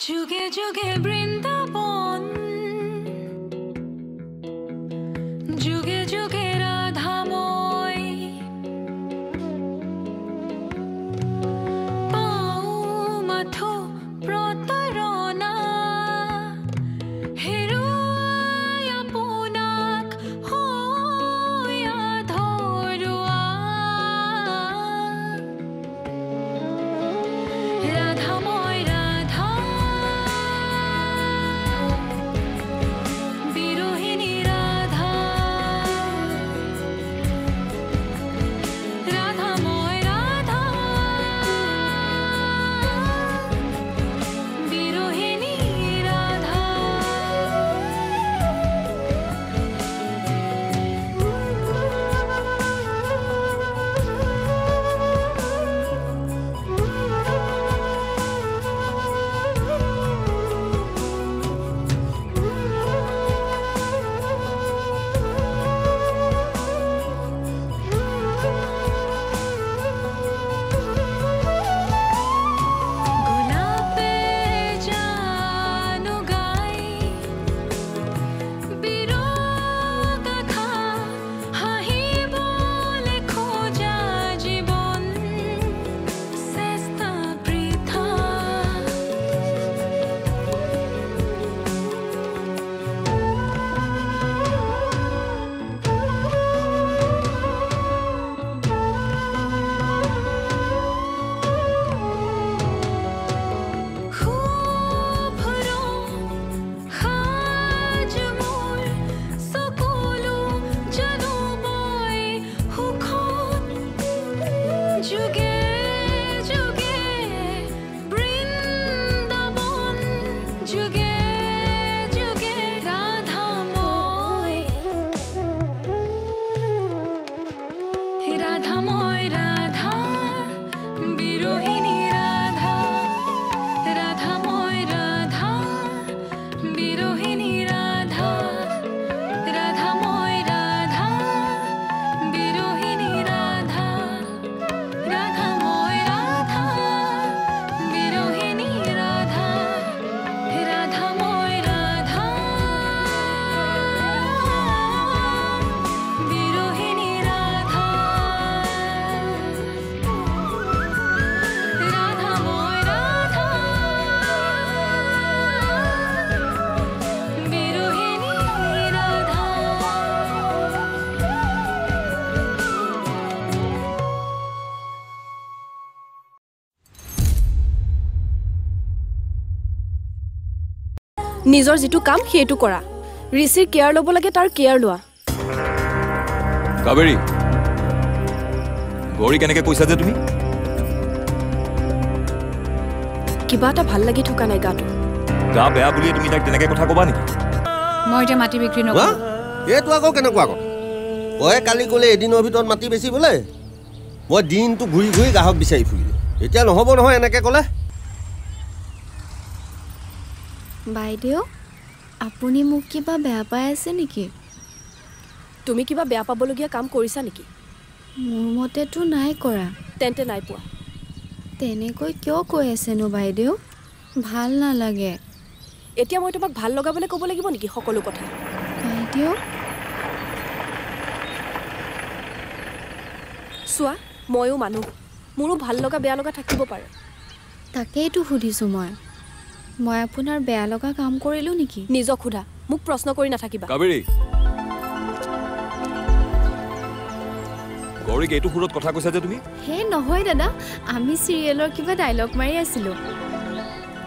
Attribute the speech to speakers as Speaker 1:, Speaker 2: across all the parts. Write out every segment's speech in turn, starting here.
Speaker 1: যুগে যুগে বৃন্দাবন যুগে যুগে রাধাময় পাও মাথো প্ৰতাৰণা হেৰুৱাই আপোনাক হৈ আধৰুৱা
Speaker 2: নিজৰ যিটো কাম সেইটো কৰা। ঋষিৰ কেয়াৰ ল'ব লাগে তাৰ কেয়াৰ লোৱা।
Speaker 3: কাবেৰী গৌৰী কেনেকে কৈছা যে তুমি?
Speaker 2: কিবা এটা ভাল লাগি থকা নাই গাটো।
Speaker 3: গা বেয়া বুলিয়ে তুমি তাইক তেনেকে কথা ক'বা নেকি?
Speaker 4: মই এতিয়া মাটি বিক্ৰী? নকৰোঁ।
Speaker 5: এইটো আকৌ কেনেকুৱা কথা কালি ক'লে এদিনৰ ভিতৰত মাটি বেচিবলৈ। মই দিনটো ঘূৰি ঘূৰি গ্ৰাহক বিচাৰি ফুৰিলোঁ। এতিয়া নহ'ব নহয় এনেকৈ ক'লে।
Speaker 6: বাইদেউ আপুনি মোক কিবা বেয়া পাই আছে নেকি?
Speaker 2: তুমি কিবা বেয়া পাবলগীয়া কাম কৰিছা নেকি?
Speaker 6: মোৰ মতেতো নাই কৰা।
Speaker 2: তেন্তে নাই পোৱা।
Speaker 6: তেনেকৈ কিয় কৈ আছেনো বাইদেউ? ভাল নালাগে।
Speaker 2: এতিয়া মই তোমাক ভাল লগাবলৈ ক'ব লাগিব নেকি সকলো কথা?
Speaker 6: বাইদেউ?
Speaker 2: চোৱা ময়ো মানুহ। মোৰো ভাল লগা বেয়া লগা থাকিব পাৰে।
Speaker 6: তাকেইতো সুধিছোঁ মই। মই আপোনাৰ বেয়া লগা কাম কৰিলোঁ নেকি?
Speaker 2: নিজক সোধা মোক প্ৰশ্ন কৰি নাথাকিবা।
Speaker 3: কাবেৰী। গৌৰীক এইটো সুৰত কথা কৈছা যে তুমি?
Speaker 6: হে নহয় দাদা আমি চিৰিয়েলৰ কিবা ডাইলগ মাৰি আছিলোঁ।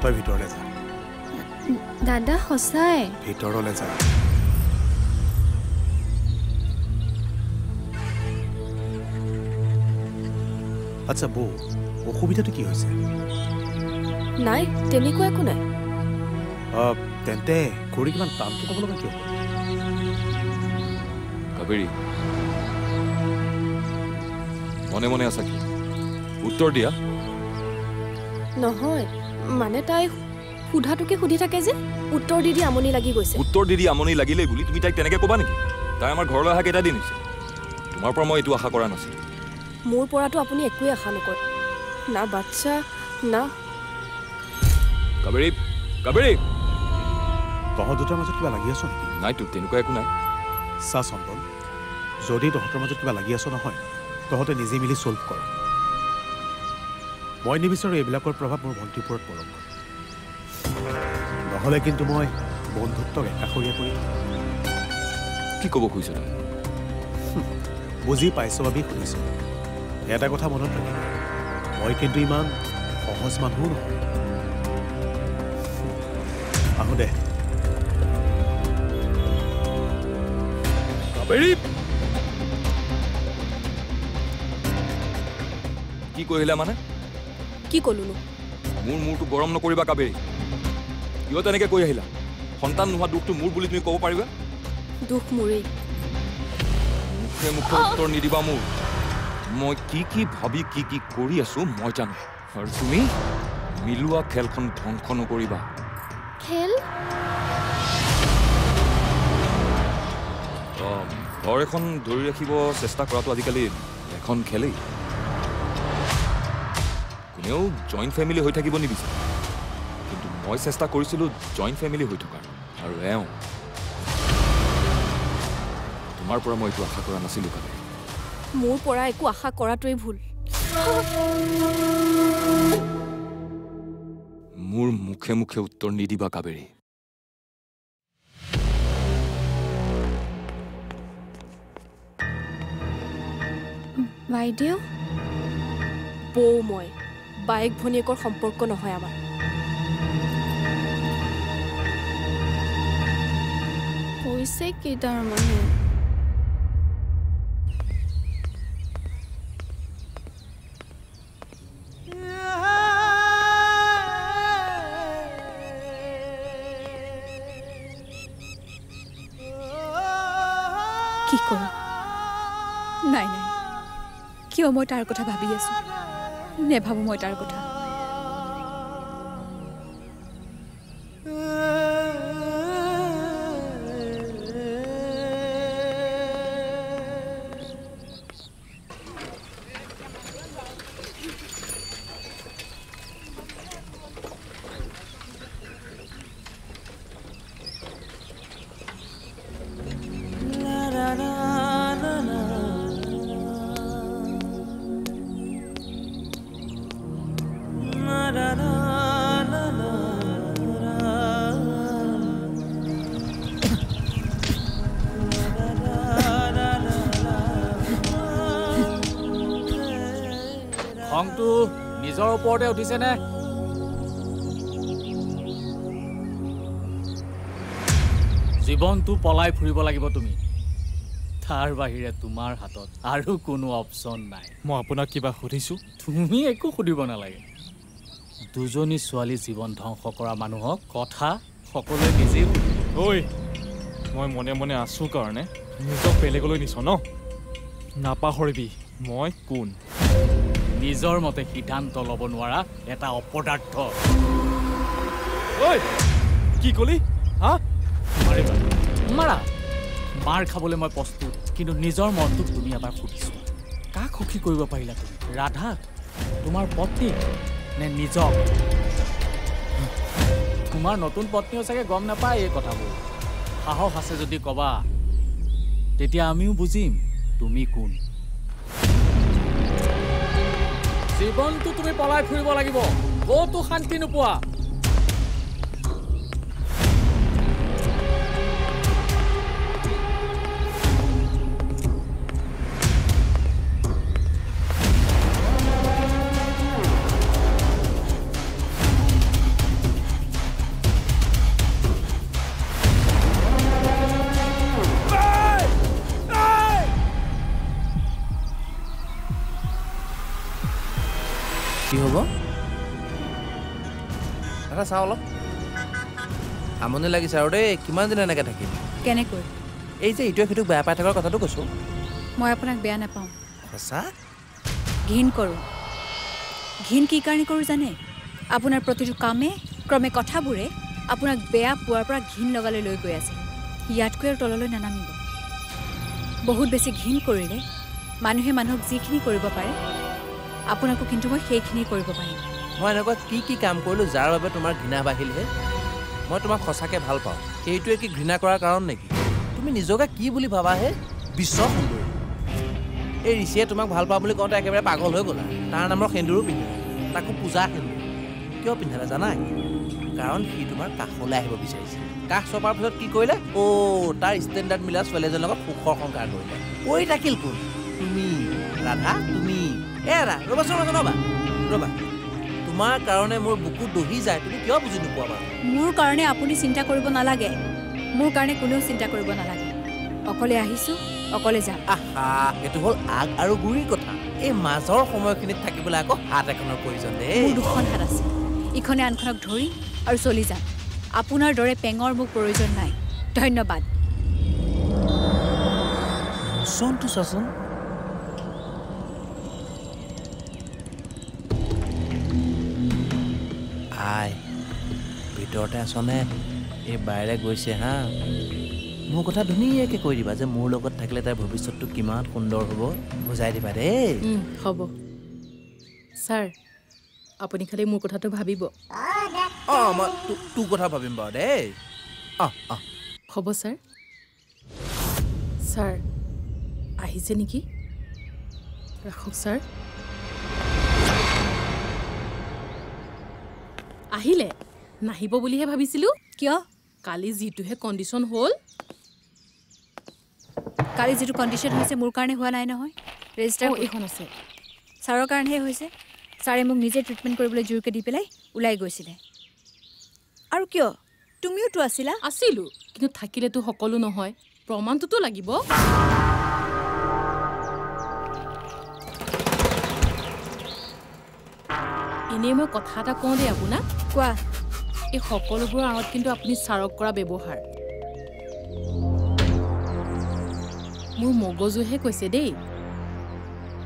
Speaker 7: তই ভিতৰলৈ যা।
Speaker 6: দাদা সঁচাই?
Speaker 7: ভিতৰলৈ যা। আচ্ছা বৌ অসুবিধাটো কি হৈছে?
Speaker 2: নাই তেনেকুৱা একো নাই
Speaker 7: তেন্তে কৰি কিমান টানটো ক'ব লগা কিয়?
Speaker 3: কাবেৰী মনে মনে আছা কি উত্তৰ দিয়া
Speaker 2: নহয় মানে তাই সোধাটোকে সুধি থাকে যে উত্তৰ দি দি আমনি লাগি গৈছে।
Speaker 3: উত্তৰ দি দি আমনি লাগিলেই বুলি তুমি তাইক তেনেকে ক'বা নেকি? তাই আমাৰ ঘৰলৈ অহা কেইটা দিন হৈছে। তোমাৰ পৰা মই এইটো আশা কৰা নাছিলোঁ।
Speaker 2: মোৰ পৰাতো আপুনি একোৱে আশা নকৰে। না বাচ্চা না
Speaker 3: কাবেৰী কাবেৰী।
Speaker 7: তহঁত দুটাৰ মাজত কিবা লাগি আছ নেকি?
Speaker 3: নাইতো তেনেকুৱা একো নাই।
Speaker 7: চা চন্দন যদি তহঁতৰ মাজত কিবা লাগি আছ নহয় তহঁতে নিজে মিলি চল্ভ কৰ। মই নিবিচাৰোঁ এইবিলাকৰ প্ৰভাৱ মোৰ ভণ্টিৰ ওপৰত পৰক। নহ'লে কিন্তু মই বন্ধুত্বক একাষৰীয়া কৰি
Speaker 3: কি ক'ব খুজিছ তই?
Speaker 7: বুজি পাইছ বাবেই শুনিছোঁ। এটা কথা মনত ৰাখিব। মই কিন্তু ইমান সহজ মানুহো নহয়।
Speaker 3: কি কৰিলা মানে?
Speaker 2: কি ক'লোনো
Speaker 3: মোৰ মূৰটো গৰম নকৰিবা কাবেৰী। কিয় তেনেকৈ কৈ আহিলা? সন্তান নোহোৱা দুখটো মোৰ বুলি তুমি ক'ব পাৰিবা?
Speaker 2: দুখ মোৰেই।
Speaker 3: মুখে মুখে উত্তৰ নিদিবা মোৰ। মই কি কি ভাবি কি কি কৰি আছো মই জানো। আৰু তুমি? মিলোৱা খেলখন ধ্বংস নকৰিবা।
Speaker 6: খেল?
Speaker 3: অ, ঘৰ এখন ধৰি ৰাখিব চেষ্টা কৰাটো আজিকালি এখন খেলেই। কোনেও জইণ্ট ফেমিলি হৈ থাকিব নিবিচাৰে। কিন্তু মই চেষ্টা কৰিছিলোঁ জইণ্ট ফেমিলি হৈ থকাৰ আৰু এওঁ। তোমাৰ পৰা মই এইটো আশা কৰা নাছিলোঁ কালি।
Speaker 2: মোৰ পৰা একো আশা কৰাটোৱেই ভুল।
Speaker 3: মোৰ মুখে মুখে উত্তৰ নিদিবা কাবেৰী।
Speaker 6: বাইদেউ?
Speaker 2: বৌ মই বায়েক ভনীয়েকৰ সম্পৰ্ক নহয় আমাৰ।
Speaker 6: কৈছে কি তাৰমানে
Speaker 4: কি কৰোঁ কিয় মই তাৰ কথা ভাবি আছোঁ? নেভাবোঁ মই তাৰ কথা।
Speaker 8: ওপৰতে উঠিছেনে? জীৱনটো পলাই ফুৰিব লাগিব তুমি। তাৰ বাহিৰে তোমাৰ হাতত আৰু কোনো অপশ্যন নাই।
Speaker 9: মই আপোনাক কিবা সুধিছোঁ?
Speaker 8: তুমি একো সুধিব নালাগে। দুজনী ছোৱালী জীৱন ধ্বংস কৰা মানুহক কথা সকলোৱে নিজেই সুধিব।
Speaker 9: ঐ মই মনে মনে আছোঁ কাৰণে। নিজক বেলেগলৈ নিছ ন? নাপাহৰিবি মই কোন?
Speaker 8: নিজৰ মতে সিদ্ধান্ত ল'ব নোৱাৰা এটা অপদাৰ্থ।
Speaker 9: কি ক'লি? হা?
Speaker 8: মাৰিবা। মাৰা? মাৰ খাবলৈ মই প্ৰস্তুত কিন্তু নিজৰ মনটোক তুমি এবাৰ সুধিছোঁ কাক সুখী কৰিব পাৰিলা তুমি? ৰাধাক তোমাৰ পত্নীক নে নিজক? তোমাৰ নতুন পত্নীও চাগে গম নাপায় এই কথাবোৰ। সাহস আছে যদি ক'বা তেতিয়া আমিও বুজিম তুমি কোন। জীৱনটো তুমি পলাই ফুৰিব লাগিব ক'তো শান্তি নোপোৱা।
Speaker 10: দাদা চাওঁ অলপ। আমনি লাগিছে আৰু দেই কিমান দিন এনেকৈ থাকিম?
Speaker 4: কেনেকৈ?
Speaker 10: এই যে ইটোৱে সিটোক বেয়া পাই থকাৰ কথাটো কৈছোঁ।
Speaker 4: মই আপোনাক বেয়া নাপাওঁ।
Speaker 10: সঁচা?
Speaker 4: ঘিণ কৰোঁ। ঘিণ কি কাৰণে কৰোঁ জানে? আপোনাৰ প্ৰতিটো কামে ক্ৰমে কথাবোৰে আপোনাক বেয়া পোৱাৰ পৰা ঘিণ লগালৈ লৈ গৈ আছে। ইয়াতকৈ আৰু তললৈ নানামিব। বহুত বেছি ঘিণ কৰিলে মানুহে মানুহক যিখিনি কৰিব পাৰে আপোনাকো কিন্তু মই সেইখিনি কৰিব পাৰিম।
Speaker 10: মই এনেকুৱা কি কি কাম কৰিলোঁ যাৰ বাবে তোমাৰ ঘৃণা বাঢ়িলহে মই তোমাক সঁচাকৈ ভাল পাওঁ। সেইটোৱে কি ঘৃণা কৰাৰ কাৰণ নেকি? তুমি নিজকে কি বুলি ভাবা হে বিশ্ব সুন্দৰী এই ঋষিয়ে তোমাক ভাল পাওঁ বুলি কওঁতে একেবাৰে পাগল হৈ গ'লা। তাৰ নামৰ সেন্দুৰো পিন্ধিলা তাকো পূজা সেন্দুৰ। কিয় পিন্ধালা জানাই কাৰণ সি তোমাৰ কাষলৈ আহিব বিচাৰিছে। কাষ চপাৰ পিছত কি কৰিলে? অ' তাৰ ষ্টেণ্ডাৰ্ড মিলা ছোৱালী এজনীৰ লগত সুখৰ সংকাৰ কৰিলে। পৰি থাকিল কোন? তুমি ৰাধা তুমি। এ ৰাধা ৰ'বাচোন ৰ'বা ৰ'বা ৰ'বা। তোমাৰ কাৰণে মোৰ বুকু দহি যায় তুমি কিয় বুজি নোপোৱা বাৰু?
Speaker 4: মোৰ কাৰণে আপুনি চিন্তা কৰিব নালাগে। মোৰ কাৰণে কোনেও চিন্তা কৰিব নালাগে। অকলে আহিছোঁ অকলে যাম।
Speaker 10: আহা এইটো হ'ল আগ আৰু গুৰিৰ কথা। এই মাজৰ সময়খিনিত থাকিবলৈ আকৌ হাত এখনৰ প্ৰয়োজন দেই।
Speaker 4: মোৰ দুখন হাত আছে। ইখনে আনখনক ধৰি আৰু চলি যাম। আপোনাৰ দৰে পেঙৰ মোক প্ৰয়োজন নাই। ধন্যবাদ।
Speaker 10: চোনটো চাচোন। আই ভিতৰতে আছনে? এই বাইৰে গৈছে হা? মোৰ কথা ধুনীয়াকৈ কৈ দিবা যে মোৰ লগত থাকিলে তাইৰ ভৱিষ্যতটো কিমান সুন্দৰ হ'ব। বুজাই দিবা দেই।
Speaker 2: হ'ব। ছাৰ আপুনি খালি মোৰ কথাটো ভাবিব।
Speaker 10: অঁ মই তো- তোৰ কথা ভাবিম বাৰু দেই। অঁ অঁ।
Speaker 2: হ'ব ছাৰ। ছাৰ আহিছে নেকি? ৰাখক ছাৰ। আহিলে? নাহিব বুলিহে ভাবিছিলোঁ।
Speaker 4: কিয়?
Speaker 2: কালি যিটোহে কণ্ডিশ্যন হ'ল।
Speaker 4: কালি যিটো কণ্ডিশ্যন হৈছে মোৰ কাৰণে হোৱা নাই নহয়। ৰেজিষ্টাৰ
Speaker 2: এইখন আছে।
Speaker 4: ছাৰৰ কাৰণেহে হৈছে। ছাৰে মোক নিজে ট্ৰিটমেণ্ট কৰিবলৈ জোৰকৈ দি পেলাই ওলাই গৈছিলে। আৰু কিয়? তুমিওতো আছিলা।
Speaker 2: আছিলোঁ কিন্তু থাকিলেতো সকলো নহয়। প্ৰমাণটোতো লাগিব। এনেই মই কথা এটা কওঁ দেই আপোনাক।
Speaker 4: কোৱা।
Speaker 2: এই সকলোবোৰৰ আগত কিন্তু আপুনি ছাৰক কৰা ব্যৱহাৰ। মোৰ মগজুহে কৈছে দেই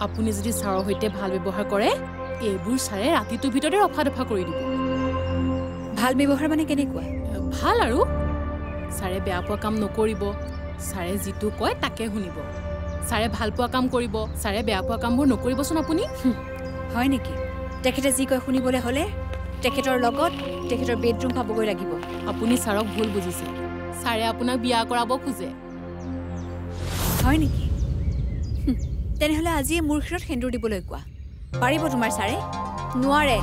Speaker 2: আপুনি যদি ছাৰৰ সৈতে ভাল ব্যৱহাৰ কৰে এইবোৰ ছাৰে ৰাতিটোৰ ভিতৰতে ৰফা দফা কৰি দিব।
Speaker 4: ভাল ব্যৱহাৰ মানে কেনেকুৱা?
Speaker 2: ভাল আৰু ছাৰে বেয়া পোৱা কাম নকৰিব ছাৰে যিটো কয় তাকে শুনিব ছাৰে ভাল পোৱা কাম কৰিব ছাৰে বেয়া পোৱা কামবোৰ নকৰিবচোন আপুনি।
Speaker 4: হয় নেকি? তেখেতে যি কয় শুনিবলৈ হ'লে তেখেতৰ লগত তেখেতৰ বেডৰুম পাবগৈ লাগিব।
Speaker 2: আপুনি ছাৰক ভুল বুজিছে। ছাৰে আপোনাক বিয়া কৰাব খোজে।
Speaker 4: হয় নেকি? তেনেহ'লে আজিয়ে মোৰ ক্ষীৰত সেন্দুৰ দিবলৈ কোৱা। পাৰিব তোমাৰ ছাৰে? নোৱাৰে।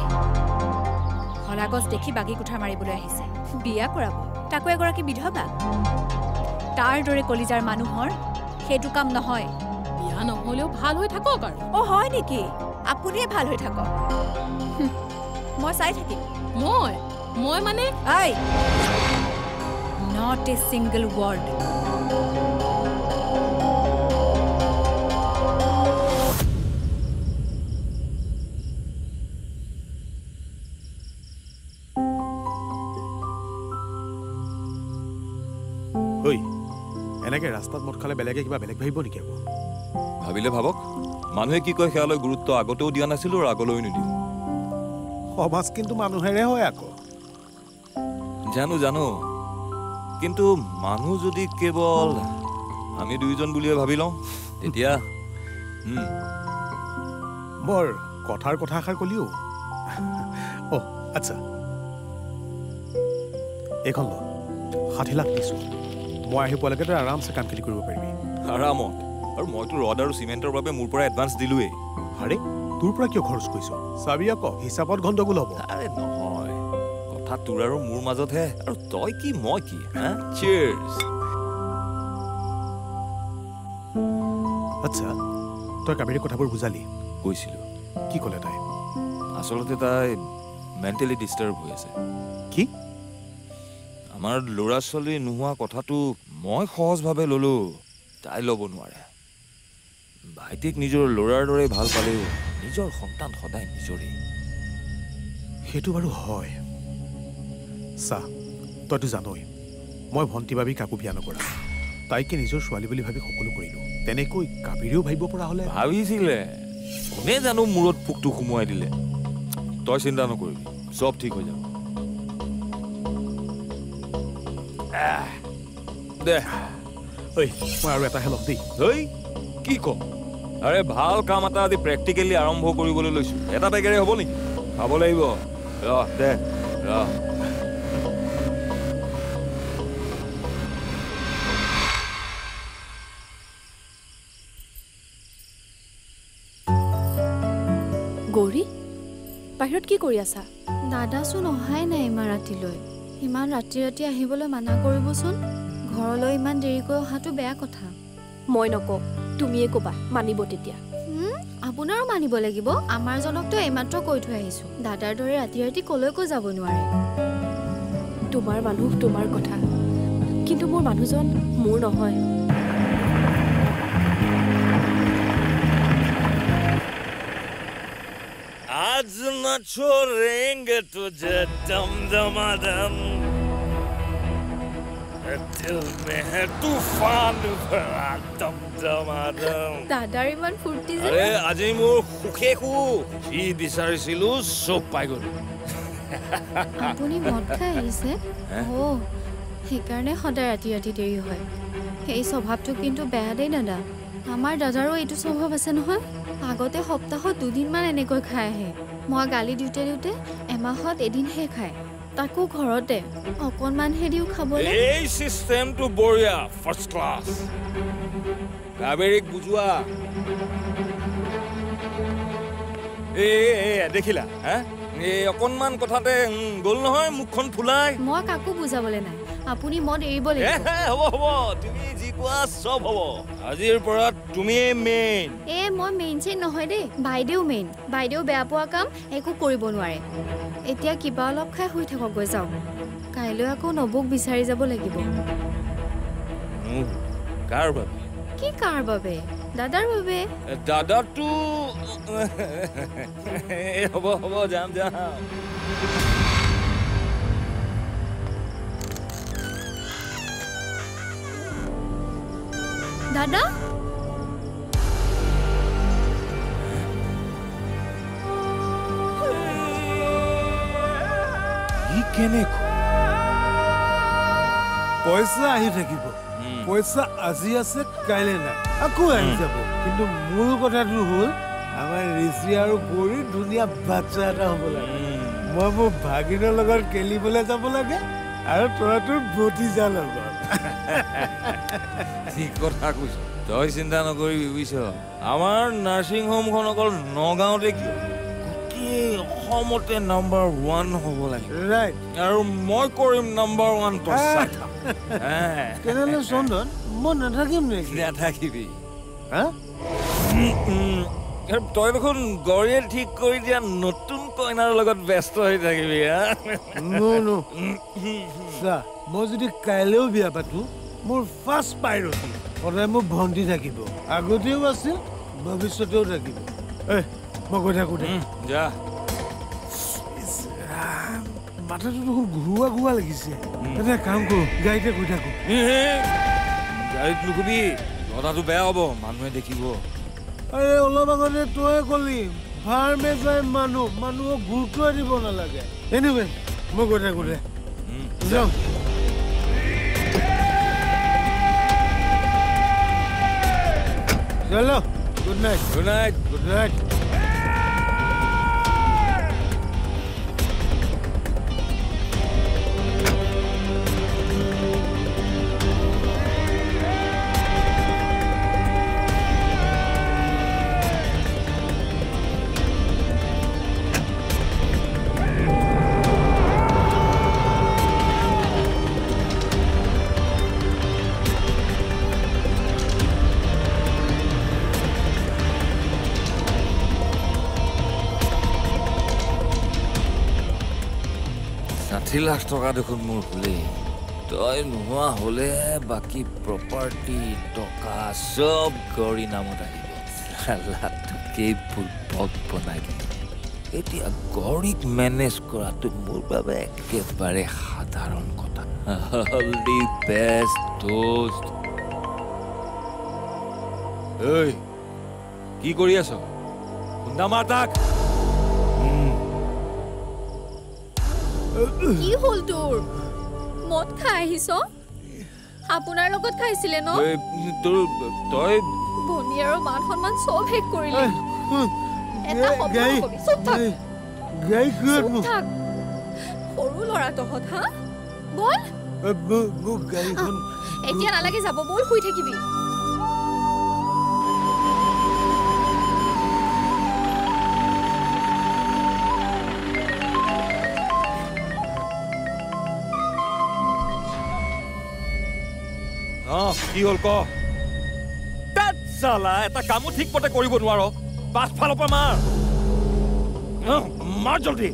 Speaker 4: শলাগজ দেখি বাগি কোঠাৰ মাৰিবলৈ আহিছে। বিয়া কৰাব। তাকো এগৰাকী বিধৱা? তাৰ দৰে কলিজাৰ মানুহৰ সেইটো কাম নহয়।
Speaker 2: বিয়া নহ'লেও ভাল হৈ থাকক আৰু।
Speaker 4: অ' হয় নেকি? আপুনিয়ে ভাল হৈ থাকক। মই চাই থাকিম।
Speaker 2: মই? মই মানে?
Speaker 4: আই! নট এ ছিংগল ৱৰ্ড
Speaker 7: ৰাস্তাত মদ খালে বেলেগে কিবা বেলেগ ভাবিব নেকি আকৌ?
Speaker 3: ভাবিলে ভাবক। মানুহে কি কয় সেয়ালৈ গুৰুত্ব আগতেও দিয়া নাছিলোঁ আৰু আগলৈও নিদিওঁ।
Speaker 7: সমাজ কিন্তু মানুহেৰে হয় আকৌ।
Speaker 3: জানো জানো। কিন্তু মানুহ যদি কেৱল আমি দুয়োজন বুলিয়ে ভাবি লওঁ তেতিয়া
Speaker 7: বৰ কথাৰ কথা এষাৰ কলিও। অ আচ্ছা। এইখন ল ষাঠি লাখ দিছোঁ। মই আহি পোৱালৈকে তই আৰামছে কামখিনি কৰিব পাৰিবি।
Speaker 3: আৰামত? আৰু মইতো ৰড আৰু চিমেণ্টৰ বাবে মোৰ পৰা এডভান্স দিলোৱেই।
Speaker 7: আৰে তোৰ পৰা কিয় খৰচ কৰিছ? চাবি আকৌ হিচাপত গণ্ডগোল হ'ব।
Speaker 3: আৰে নহয়। কথা তোৰ আৰু মোৰ মাজতহে। আৰু তই কি মই কি হা? চিয়েৰ্ছ
Speaker 7: আচ্ছা তই কাবেৰী কথাবোৰ বুজালি।
Speaker 3: কৈছিলোঁ
Speaker 7: কি ক'লে তাই?
Speaker 3: আচলতে তাই মেণ্টেলি ডিষ্টাৰ্ব হৈ আছে।
Speaker 7: কি?
Speaker 3: আমাৰ ল'ৰা ছোৱালী নোহোৱা কথাটো মই সহজভাৱে ল'লোঁ। তাই ল'ব নোৱাৰে। ভাইটিক নিজৰ ল'ৰাৰ দৰে ভাল পালেও নিজৰ সন্তান সদায় নিজৰেই।
Speaker 7: সেইটো বাৰু হয়। চা তইতো জানই মই ভণ্টি ভাবি কাকো বিয়া নকৰা। তাইকে নিজৰ ছোৱালী বুলি ভাবি সকলো কৰিলোঁ। তেনেকৈ কাবেৰীও ভাবিব পৰা হ'লে
Speaker 3: ভাবিছিলে। কোনে জানো মূৰত পোকটো সুমুৱাই দিলে। তই চিন্তা নকৰিবি চব ঠিক হৈ যাব। দে।
Speaker 7: ঐ মই আৰু এটা হেলক দেই।
Speaker 3: ঐ কি ক? আৰে ভাল কাম এটা আজি প্ৰেক্টিকেলি আৰম্ভ কৰিবলৈ লৈছোঁ। এটা বেগেৰে হ'ব নেকি? খাব লাগিব। ৰহ দে ৰহ
Speaker 11: গৌৰী বাহিৰত কি কৰি আছা?
Speaker 6: দাদাচোন অহাই নাই ইমান ৰাতিলৈ। ইমান ৰাতি ৰাতি আহিবলৈ মানা কৰিবচোন। ঘৰলৈ ইমান দেৰিকৈ অহাটো বেয়া কথা।
Speaker 11: মই নকওঁ তুমিয়ে ক'বা মানিব তেতিয়া।
Speaker 6: আপোনাৰো মানিব লাগিব আমাৰজনকতো এইমাত্ৰ কৈ থৈ আহিছোঁ। দাদাৰ দৰে ৰাতি ৰাতি কলৈকো যাব নোৱাৰে।
Speaker 11: তোমাৰ মানুহ তোমাৰ কথা। কিন্তু মোৰ মানুহজন মোৰ নহয়।
Speaker 3: आज न छोड़ेंगे तुझे दम दमादम दिल में है तूफान भरा दम दमादम
Speaker 6: দাদাৰ ইমান ফূৰ্তি যে
Speaker 3: আৰে আজি মোৰ সুখে সুখ যি বিচাৰিছিলো চব পাই গলো
Speaker 6: আপুনি মদ খাই আহিছে
Speaker 3: হে?
Speaker 6: অ' সেইকাৰণে সদায় ৰাতি ৰাতি দেৰি হয় সেই স্বভাৱটো কিন্তু বেয়া দেই দাদা আমাৰ দাদাৰো এইটো স্বভাৱ আছে নহয়। আগতে সপ্তাহত দুদিনমান এনেকৈ খাই আহে। মই গালি দিওঁতে দিওঁতে এমাহত এদিনহে খায়। তাকো ঘৰতে। অকণমানহে দিওঁ খাবলৈ।
Speaker 3: এই চিষ্টেমটো বঢ়িয়া ফাৰ্ষ্ট ক্লাছ কাবেৰীক বুজোৱা। এই দেখিলা হা? এই অকণমান কথাতে গ'ল নহয় মুখখন ফুলাই।
Speaker 6: মই কাকো বুজাবলৈ নাই। আপুনি মদ এৰিব লাগিব।
Speaker 3: হ'ব হ'ব তুমি যি কোৱা চব হ'ব। আজিৰ পৰা তুমিয়ে মেইন
Speaker 6: এ মই মেইন চেইন নহয় দেই বাইদেউ মেইন বাইদেউ বেয়া পোৱা কাম একো কৰিব নোৱাৰে। এতিয়া কিবা অলপ খাই শুই থাককগৈ যাওক। কাইলৈ আকৌ নবৌক বিচাৰি যাব লাগিব।
Speaker 3: কাৰ বাবে?
Speaker 6: কি কাৰ বাবে? দাদাৰ বাবে?
Speaker 3: দাদাটো হ'ব হ'ব যাম যাম।
Speaker 6: দাদা
Speaker 12: ই কেনেকুৱা পইচা আহি থাকিব। পইচা আজি আছে কাইলৈ নাই। আকৌ আহি যাব। কিন্তু মূল কথাটো হ'ল আমাৰ ঋষি আৰু গৌৰী ধুনীয়া বাচ্চা এটা হ'ব লাগে। মই মোৰ ভাগিনৰ লগত খেলিবলৈ যাব লাগে আৰু তৰা তোৰ ভতিজা লগত।
Speaker 3: ঠিক কথা কৈছ? তই চিন্তা নকৰিবি বুজিছ? আমাৰ নাৰ্ছিং হোমখন অকল নগাঁৱতে কিয়? গোটেই অসমতে নাম্বাৰ ওৱান হ'ব লাগে।
Speaker 12: ৰাইট
Speaker 3: আৰু মই কৰিম নাম্বাৰ ওৱান
Speaker 12: তেনেহ'লে চন্দন মই নাথাকিম নেকি
Speaker 3: নাথাকিবি। তই দেখোন গৌৰীয়ে ঠিক কৰি দিয়া নতুন কইনাৰ লগত ব্যস্ত হৈ থাকিবি
Speaker 12: মই যদি কাইলৈও বিয়া পাতো মোৰ ফাৰ্ষ্ট পাইৰতি সদায় মোৰ ভণ্টি থাকিব। আগতেও আছিল ভৱিষ্যতেও থাকিব। এ মই গৈ থাকো দে।
Speaker 3: যা।
Speaker 12: মাথাটো দেখোন ঘূৰোৱা ঘূৰোৱা লাগিছে। এটা কাম কৰোঁ গাড়ীতে গৈ থাকো।
Speaker 3: গাড়ীত নুশুবি কথাটো বেয়া হ'ব মানুহে দেখিব।
Speaker 12: আৰে অলপ আগতে তয়ে কলি ফাৰ্মে যায় মানুহ মানুহক গুৰুত্বই দিব নালাগে। এনিৱে মই গৈ থাকো দে। যাওঁ। चलो good night
Speaker 3: good night
Speaker 12: good night
Speaker 3: ষাঠি লাখ টকা দেখোন মোৰ হ'লেই। তই নোহোৱা হ'লে বাকী প্ৰপাৰ্টি টকা চব গৌৰী নামত আহিব। চালাটোকেই বুৰ্বক বনাই দিলে এতিয়া গৌৰীক মেনেজ কৰাটো মোৰ বাবে একেবাৰে সাধাৰণ কথা। অল দি বেষ্ট দোষ্ট ঐ কি কৰি আছ? খুন্দা মাৰ তাক।
Speaker 6: কি হ'ল তোৰ? মদ খাই আহিছ? আপোনাৰ লগত খাইছিলে ন?
Speaker 3: তোৰ তই
Speaker 6: ভনী আৰু মান সন্মান চব শেষ কৰিলে। এটা শব্দ
Speaker 12: গাড়ী
Speaker 6: নকবি চুপ থাক।
Speaker 12: গাড়ী কিহত
Speaker 6: চুপ
Speaker 12: মোক?
Speaker 6: থাক। সৰু ল'ৰা তহঁত হা? বল। এতিয়া নালাগে যাব বল শুই থাকিবি।
Speaker 3: কি হ'ল ক? তাত চালা এটা কামো ঠিকমতে কৰিব নোৱাৰ। পাছফালৰ পৰা মাৰ। মাৰ জলদি।